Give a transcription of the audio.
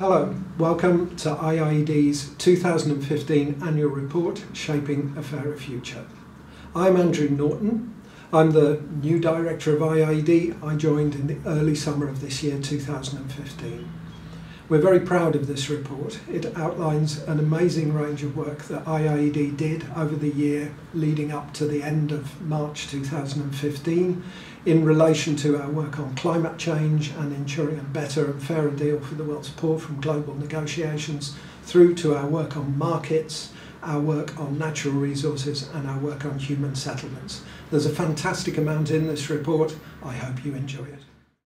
Hello, welcome to IIED's 2015 annual report, Shaping a Fairer Future. I'm Andrew Norton. I'm the new director of IIED. I joined in the early summer of this year, 2015. We're very proud of this report. It outlines an amazing range of work that IIED did over the year leading up to the end of March 2015 in relation to our work on climate change and ensuring a better and fairer deal for the world's poor from global negotiations through to our work on markets, our work on natural resources and our work on human settlements. There's a fantastic amount in this report. I hope you enjoy it.